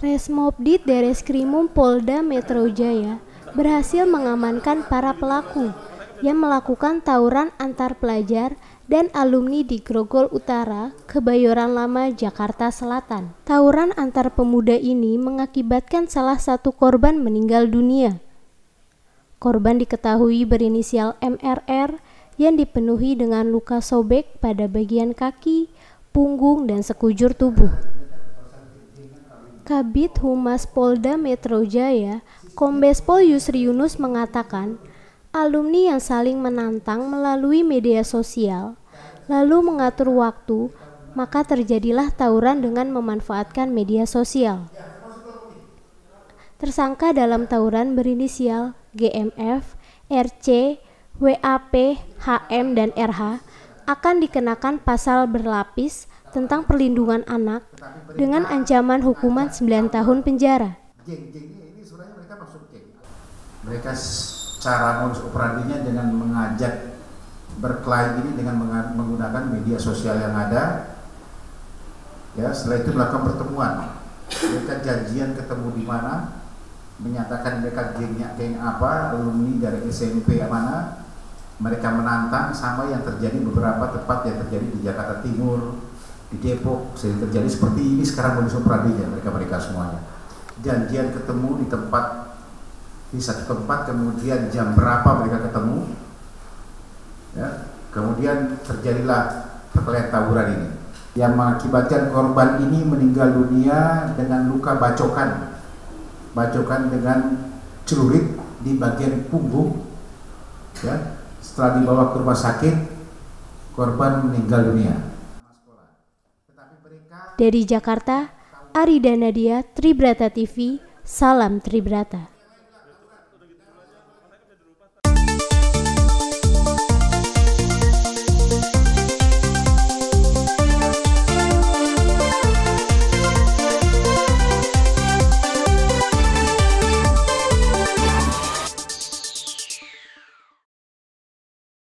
Resmobdit Dereskrimum Polda Metro Jaya berhasil mengamankan para pelaku yang melakukan tawuran antar pelajar dan alumni di Grogol Utara, Kebayoran Lama, Jakarta Selatan. Tawuran antar pemuda ini mengakibatkan salah satu korban meninggal dunia. Korban diketahui berinisial MRR yang dipenuhi dengan luka sobek pada bagian kaki, punggung, dan sekujur tubuh. Kabit Humas Polda Metro Jaya, Kombes Pol Yusri Yunus mengatakan, alumni yang saling menantang melalui media sosial, lalu mengatur waktu, maka terjadilah tawuran dengan memanfaatkan media sosial. Tersangka dalam tawuran berinisial GMF, RC, WAP, HM, dan RH akan dikenakan pasal berlapis tentang perlindungan anak dengan ancaman hukuman 9 tahun penjara. Mereka cara modus operandinya dengan mengajak berkelahi ini dengan menggunakan media sosial yang ada. Ya, setelah itu melakukan pertemuan. Mereka janjian ketemu di mana, menyatakan mereka gengnya geng apa, alumni dari SMP mana, mereka menantang sama yang terjadi beberapa tempat yang terjadi di Jakarta Timur, di Depok sering terjadi seperti ini. Sekarang modus operandinya mereka mereka semuanya. Janjian ketemu di tempat di satu tempat kemudian jam berapa mereka ketemu ya. Kemudian terjadilah perkelahian tawuran ini. Yang mengakibatkan korban ini meninggal dunia dengan luka bacokan. Bacokan dengan celurit di bagian punggung ya setelah dibawa ke rumah sakit korban meninggal dunia dari Jakarta, Arida Nadia, Tribrata TV, Salam Tribrata.